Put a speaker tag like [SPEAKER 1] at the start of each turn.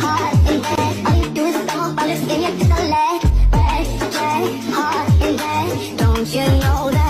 [SPEAKER 1] gonna red. Don't you know that?